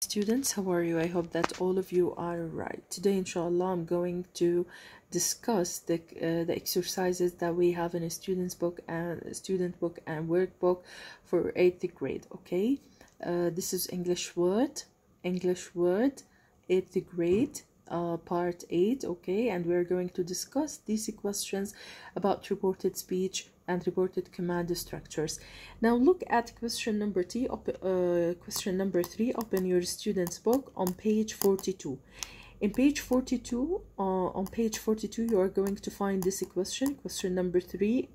students how are you? I hope that all of you are right. Today inshallah i'm going to discuss the uh, the exercises that we have in a student's book and student book and workbook for eighth grade okay? Uh, this is english word english word eighth grade uh, part 8 okay? And we're going to discuss these questions about reported speech and reported command structures. Now look at question number three op uh, question number three. Open your student's book on page 42 in page 42 uh, on page 42 you are going to find this question question number three.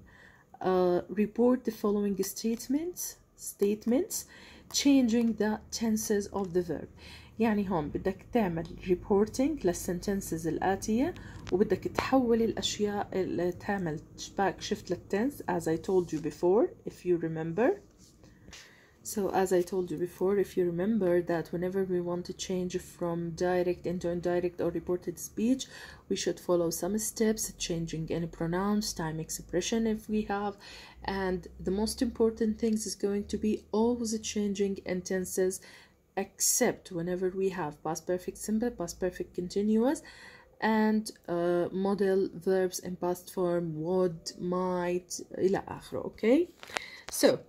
Uh, report the following statements statements changing the tenses of the verb يعني هون بدك تعمل reporting للسنتنسز الآتية وبدك تحول الأشياء تعمل back shift للtense as I told you before if you remember so as I told you before if you remember that whenever we want to change from direct into indirect or reported speech we should follow some steps changing any pronouns time expression if we have and the most important things is going to be always changing in tenses except whenever we have past perfect simple, past perfect continuous, and uh, modal verbs in past form would, might, إلى آخره. Okay, so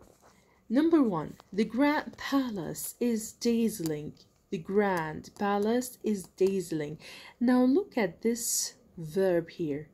number one, the Grand Palace is dazzling. The Grand Palace is dazzling. Now look at this verb here.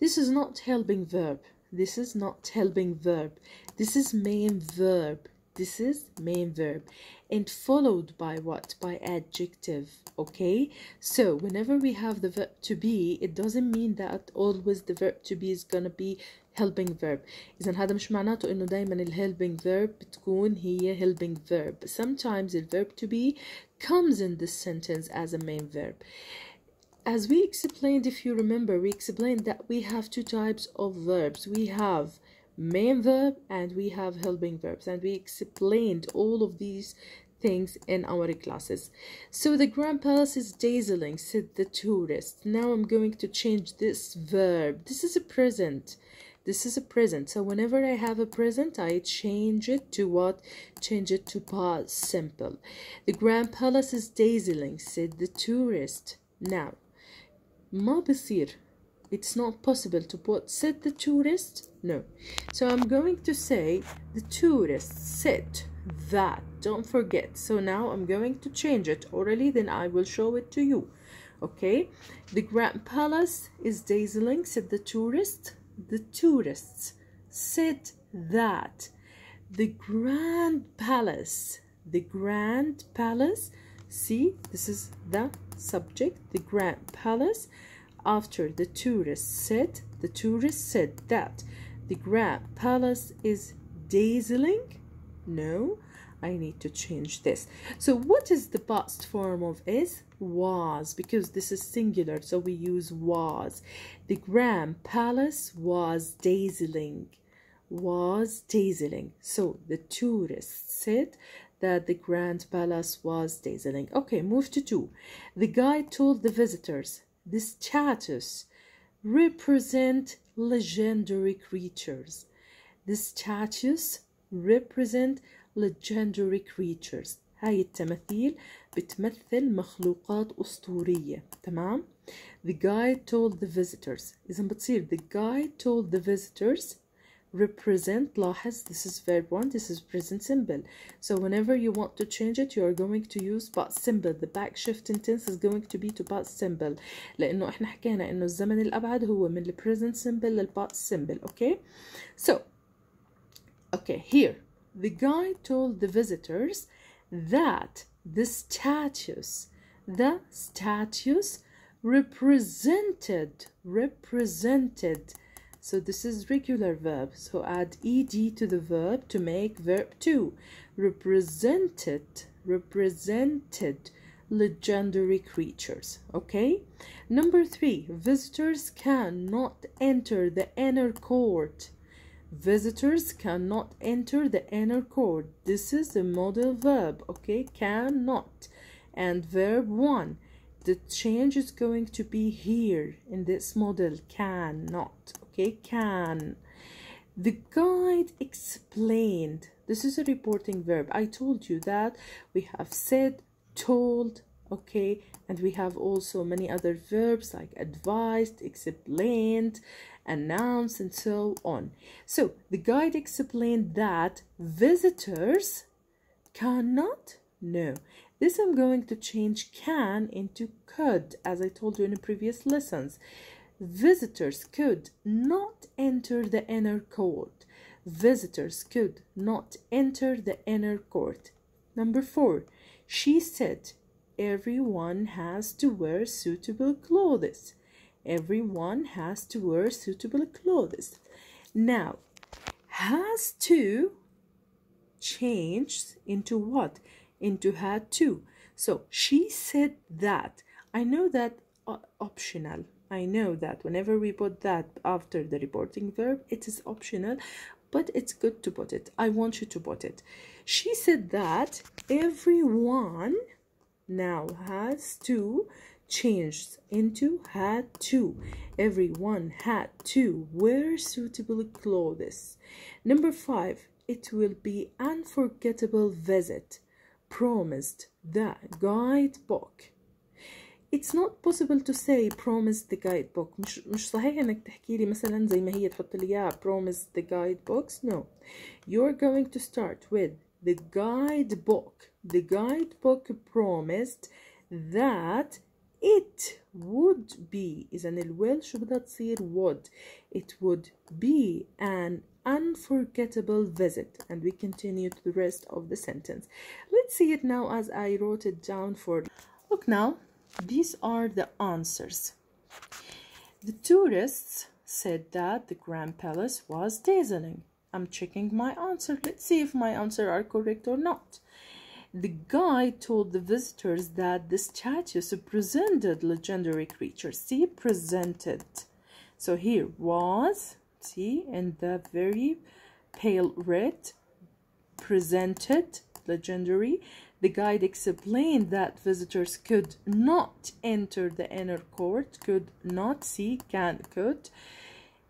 This is not helping verb. This is not helping verb. This is main verb. This is main verb and followed by what? By adjective, okay? So whenever we have the verb to be, it doesn't mean that always the verb to be is gonna be helping verb إذا هذا مش معناته إنه دايما ال helping verb بتكون هي helping verb sometimes the verb to be comes in this sentence as a main verb as we explained if you remember we explained that we have two types of verbs we have main verb and we have helping verbs and we explained all of these things in our classes so the grand palace is dazzling said the tourist now i'm going to change this verb this is a present this is a present so whenever i have a present i change it to what change it to past simple the grand palace is dazzling said the tourist now ما بصير it's not possible to put said the tourist? No. So i'm going to say the tourist said that. Don't forget. So now i'm going to change it orally then i will show it to you. Okay? The grand palace is dazzling said the tourist. The tourists said that. The grand palace. The grand palace. See this is the subject. The grand palace after the tourist said the tourist said that the grand palace is dazzling? No I need to change this. So what is the past form of is? Was because this is singular so we use was. The grand palace was dazzling. Was dazzling. So the tourist said that the grand palace was dazzling. Okay move to two. The guide told the visitors the statues represent legendary creatures. The statues represent legendary creatures. هاي التماثيل بتمثل مخلوقات أسطورية تمام The guide told the visitors إذا بتصير the guide told the visitors represent lohas. this is verb 1 this is present simple. so whenever you want to change it you are going to use past simple. the back shift tense is going to be to past simple. لأنه احنا حكينا إنه الزمن الأبعد هو من ال present simple لل past simple. okay so okay here the guy told the visitors that the statues the statues represented represented so this is regular verb. So add ed to the verb to make verb 2. Represented, represented legendary creatures. Okay? Number 3. Visitors cannot enter the inner court. Visitors cannot enter the inner court. This is a modal verb. Okay? Cannot. And verb 1 the change is going to be here in this modal cannot okay? Can. The guide explained this is a reporting verb. I told you that. We have said told okay? And we have also many other verbs like advised explained announced and so on. So the guide explained that visitors cannot no this i'm going to change can into could as i told you in the previous lessons visitors could not enter the inner court visitors could not enter the inner court number four she said everyone has to wear suitable clothes. Everyone has to wear suitable clothes. Now, has to changed into what? Into had to. So she said that. I know that uh, optional. I know that whenever we put that after the reporting verb, it is optional, but it's good to put it. I want you to put it. She said that everyone now has to changed into had to. Everyone had to wear suitable clothes. Number five, it will be unforgettable visit Promised the guidebook. It's not possible to say promise the guidebook مش مش صحيح انك تحكي لي مثلا زي ما هي تحط لي اياها promise the guidebooks no you're going to start with the guidebook the guidebook promised that it would be إذا الويل شو بدها تصير would it would be an unforgettable visit and we continue to the rest of the sentence. Let's see it now as I wrote it down for look now these are the answers. The tourists said that the Grand Palace was dazzling. I'm checking my answer. Let's see if my answer are correct or not. The guide told the visitors that the statues presented legendary creatures. See, presented. So here was, in the very pale red, presented, legendary. The guide explained that visitors could not enter the inner court, could not see, can, could.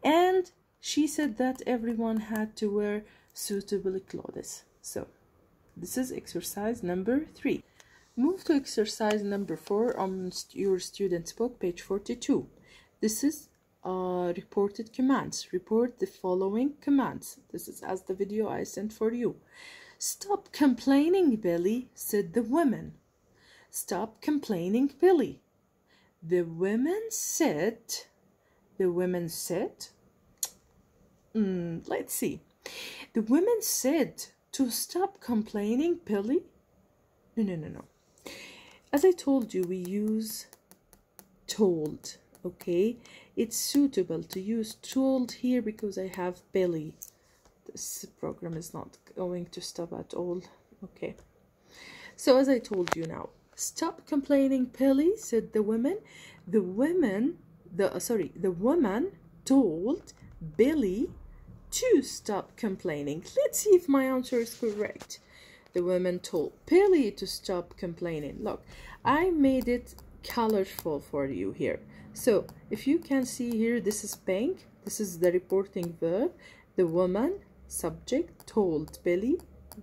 And she said that everyone had to wear suitable clothes. So this is exercise number three. Move to exercise number four on your student's book, page 42. This is uh, reported commands. Report the following commands. This is as the video I sent for you. Stop complaining, Billy, said the women. Stop complaining, Billy. The women said, the women said, mm, let's see. The women said to stop complaining, Billy? No, no, no, no. As I told you, we use told, okay? It's suitable to use told here because I have Billy. This program is not going to stop at all, okay? So as I told you now, stop complaining, Billy, said the woman. The women, the uh, sorry, the woman told Billy to stop complaining. Let's see if my answer is correct. The woman told Billy to stop complaining. Look, I made it colorful for you here. So if you can see here, this is pink. This is the reporting verb. The woman, subject, told Billy,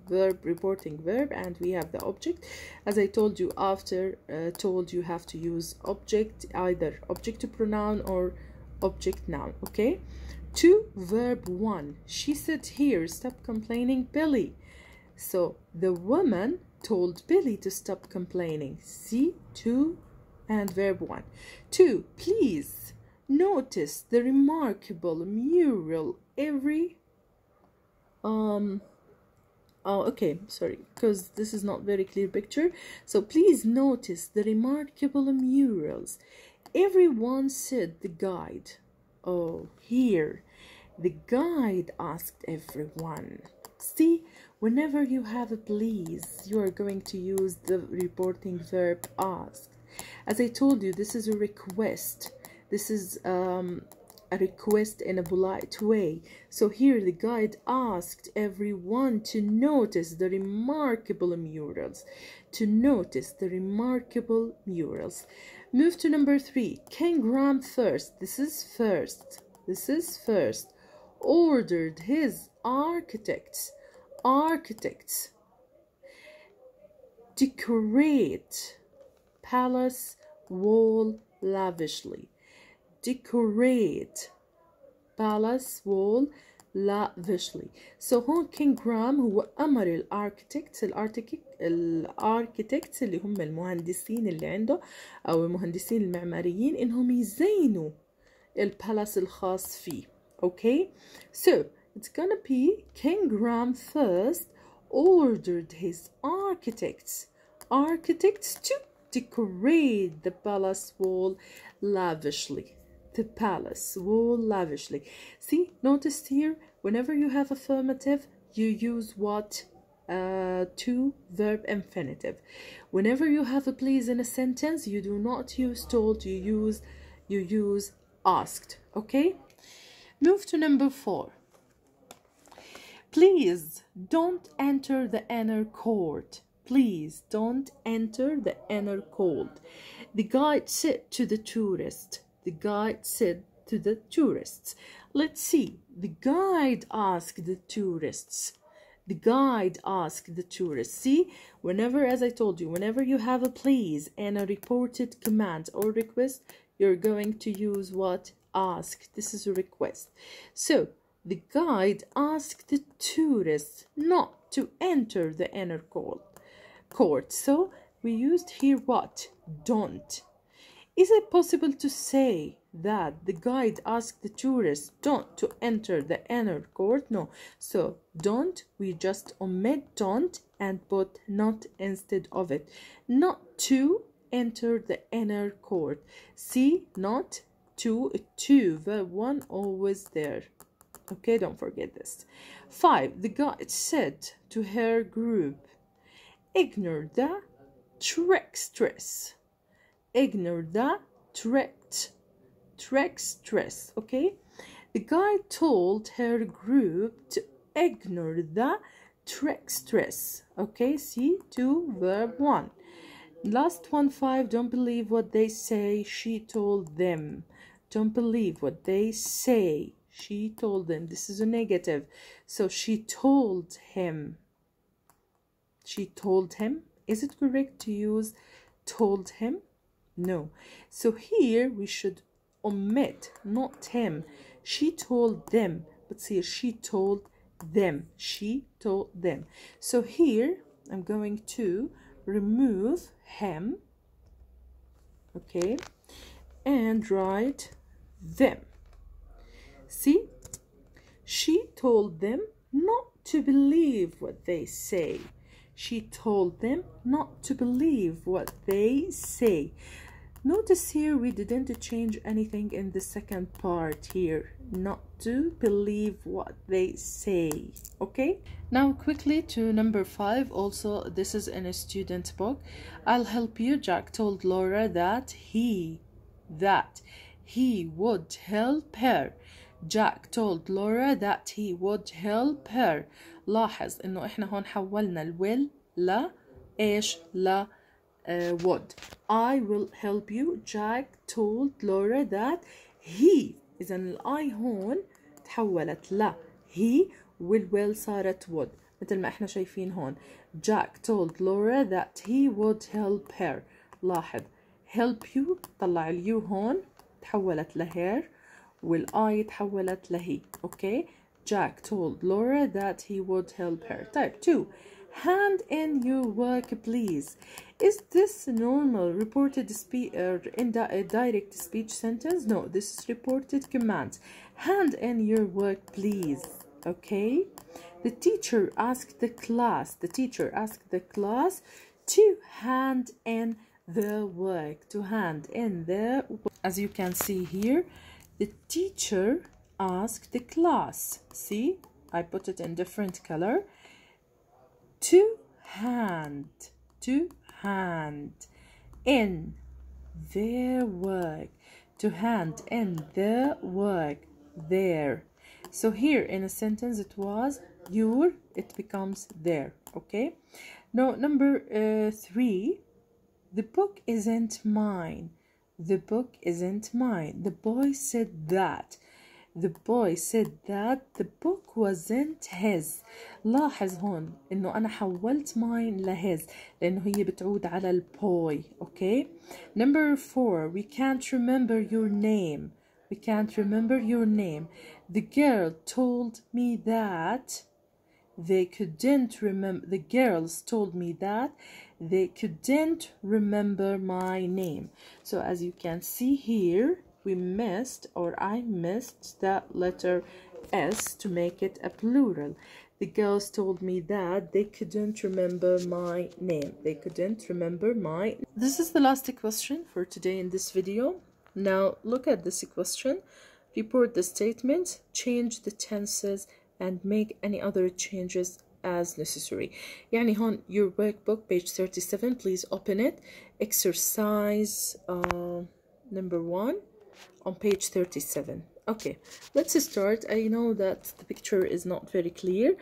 verb, reporting verb, and we have the object. As I told you, after uh, told, you have to use object, either object to pronoun or object noun, okay? to verb 1 she said here stop complaining billy so the woman told billy to stop complaining see 2 and verb 1 2 please notice the remarkable mural every um oh okay sorry because this is not very clear picture so please notice the remarkable murals everyone said the guide Oh, here. The guide asked everyone. See, whenever you have a please, you are going to use the reporting verb ask. As I told you, this is a request. This is um, a request in a polite way. So here the guide asked everyone to notice the remarkable murals. To notice the remarkable murals. Move to number three. King Ram first. This is first. This is first. Ordered his architects. Architects. decorate palace wall lavishly decorate palace wall lavishly so هون كينج جرام هو أمر الاركتكتس الاركتكتس اللي هم المهندسين اللي عنده أو المهندسين المعماريين إنهم يزينوا البالاس الخاص فيه okay so it's gonna be King Ram first ordered his architects architects to decorate the palace wall lavishly. The palace wall lavishly. See notice here whenever you have affirmative you use what? Uh, to verb infinitive. Whenever you have a please in a sentence you do not use told you use you use asked okay? Move to number four. Please don't enter the inner court please don't enter the inner court the guide said to the tourist the guide said to the tourists. Let's see. The guide asked the tourists. The guide asked the tourists. See whenever as i told you whenever you have a please and a reported command or request you're going to use what? Ask. This is a request. So the guide asked the tourists not to enter the inner court court. So we used here what? Don't. Is it possible to say that the guide asked the tourists don't to enter the inner court? No. So don't we just omit don't and put not instead of it. Not to enter the inner court. See not to to verb one always there. Okay don't forget this. Five the guide said to her group ignore the trickstress ignore the tricked trickstress okay? The guide told her group to ignore the trickstress okay? See two verb one. Last one five don't believe what they say she told them. Don't believe what they say she told them. This is a negative. So she told him she told him? Is it correct to use told him? No. So here we should omit not him. She told them. But see she told them. She told them. So here i'm going to remove him okay and write them. See? She told them not to believe what they say she told them not to believe what they say. Notice here we didn't change anything in the second part here. Not to believe what they say okay? Now quickly to number five. Also this is in a student book. I'll help you jack told laura that he that he would help her. Jack told Laura that he would help her لاحظ إنه إحنا هون حولنا الويل ل إيش؟ ل uh, would. I will help you. Jack told Laura that he اذا الاي هون تحولت ل. He والويل صارت would. مثل ما إحنا شايفين هون. Jack told Laura that he would help her. لاحظ. Help you طلع اليو هون تحولت لهير والاي تحولت لهي أوكي Jack told Laura that he would help her. Type 2 hand in your work please. Is this normal? Reported speech or in a direct speech sentence? No this is reported command hand in your work please. Okay. The teacher asked the class the teacher asked the class to hand in the work to hand in the as you can see here the teacher asked the class. See I put it in different color. To hand to hand in their work. To hand in their work there. So here in a sentence it was your it becomes there okay? Now number uh, three the book isn't mine. The book isn't mine. The boy said that the boy said that the book wasn't his لاحظ هون انه انا حولت mine لhis لانه هي بتعود على البوي اوكي number four we can't remember your name we can't remember your name the girl told me that they couldn't remember the girls told me that they couldn't remember my name so as you can see here we missed or I missed that letter S to make it a plural the girls told me that they couldn't remember my name they couldn't remember my this is the last question for today in this video now look at this question report the statement change the tenses and make any other changes as necessary يعني هون your workbook page 37 please open it exercise uh, number one on page 37 okay let's start. I know that the picture is not very clear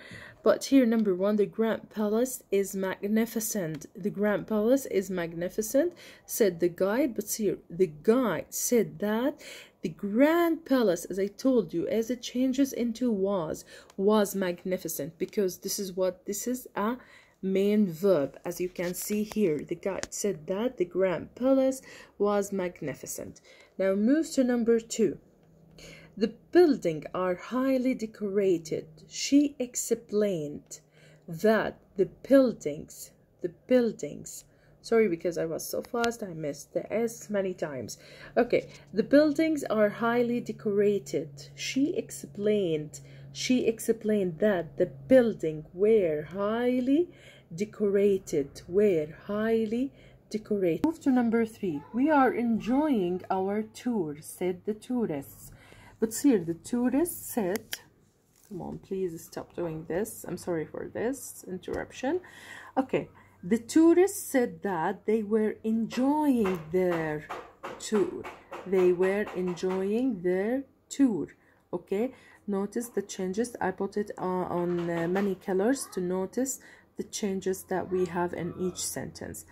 but here number one the grand palace is magnificent. The grand palace is magnificent said the guide but here the guide said that the grand palace as i told you as it changes into was was magnificent because this is what this is a main verb as you can see here. The guide said that the grand palace was magnificent now move to number two. The building are highly decorated. She explained that the buildings the buildings sorry because i was so fast i missed the s many times. Okay the buildings are highly decorated. She explained she explained that the building were highly decorated were highly move to number three. We are enjoying our tour said the tourists. But here the tourists said come on please stop doing this. I'm sorry for this interruption. Okay the tourists said that they were enjoying their tour. They were enjoying their tour. Okay notice the changes. I put it uh, on uh, many colors to notice the changes that we have in each sentence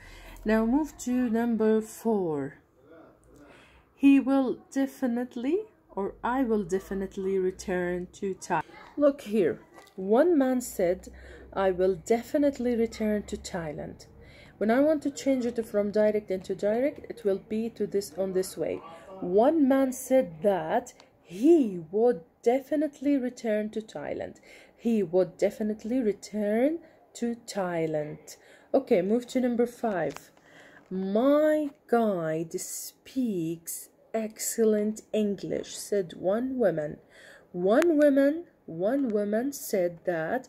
now move to number four he will definitely or i will definitely return to Thailand. look here one man said i will definitely return to thailand when i want to change it from direct into direct it will be to this on this way one man said that he would definitely return to Thailand. He would definitely return to Thailand. Okay, move to number five. My guide speaks excellent English, said one woman. One woman, one woman said that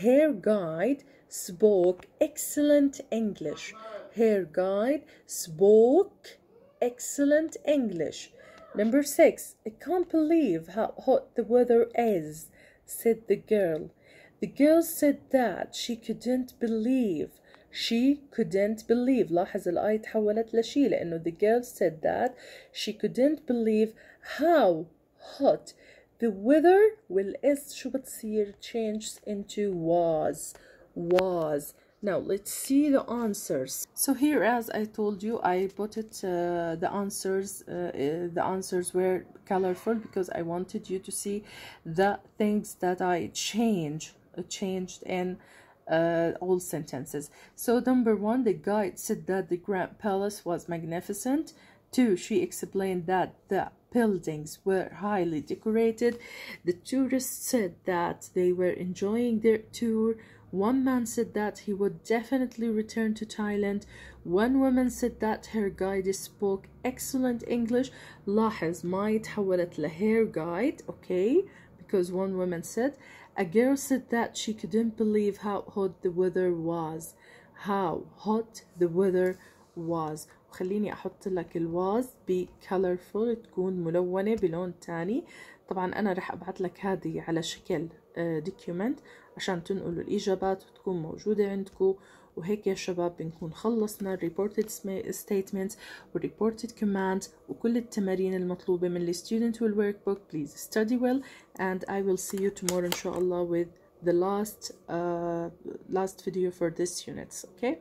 her guide spoke excellent English. Her guide spoke excellent English. Number six, I can't believe how hot the weather is, said the girl. The girl said that she couldn't believe she couldn't believe لاحظ الآية تحولت لشي لأنه the girl said that she couldn't believe how hot the weather والإس شو بتصير changed into was was now let's see the answers so here as i told you i put it uh, the answers uh, uh, the answers were colorful because i wanted you to see the things that i change uh, changed in uh, all sentences so number one the guide said that the grand palace was magnificent two she explained that the buildings were highly decorated the tourists said that they were enjoying their tour one man said that he would definitely return to Thailand. One woman said that her guide spoke excellent English. لاحظ ما تحولت لhair guide, okay? Because one woman said. A girl said that she couldn't believe how hot the weather was. How hot the weather was. خليني أحط لك الواز ب colorful تكون ملونة بلون تاني طبعا أنا رح أبعت لك هذه على شكل دوكيومنت عشان تنقلوا الإجابات وتكون موجودة عندكم وهيك يا شباب بنكون خلصنا الريبورتد statements والريبورتد commands وكل التمارين المطلوبة من الستودنت والورك book please study well and I will see you tomorrow إن شاء الله with the last uh, last video for this units okay